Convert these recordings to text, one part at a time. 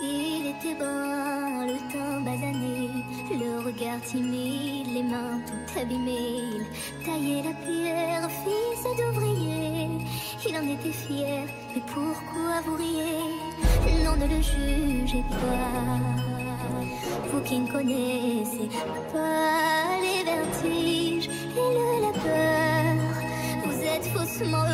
Il était brun, le teint basané, le regard timide, les mains tout abîmées. Il la pierre, fils d'ouvrier. Il en était fier, mais pourquoi vous riez? Non, ne le jugez pas. Vous qui ne connaissez pas les vertiges et le la peur, vous êtes faussement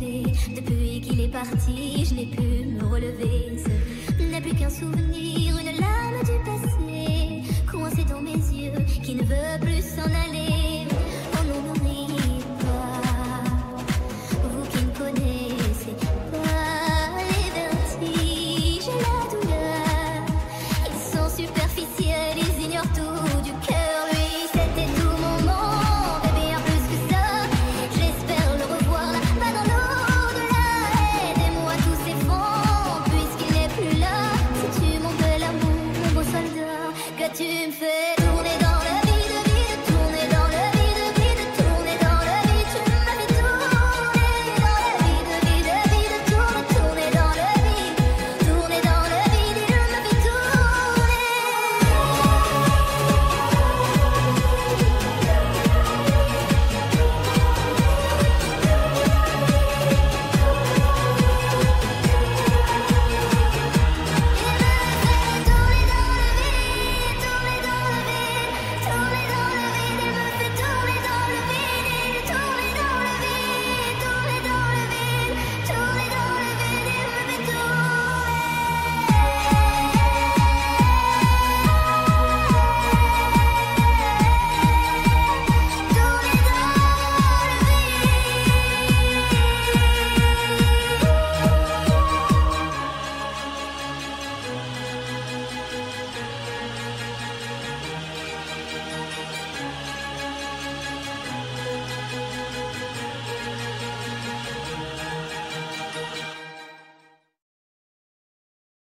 Depuis qu'il est parti, je n'ai pu me relever. Ce n'est plus qu'un souvenir tu me fais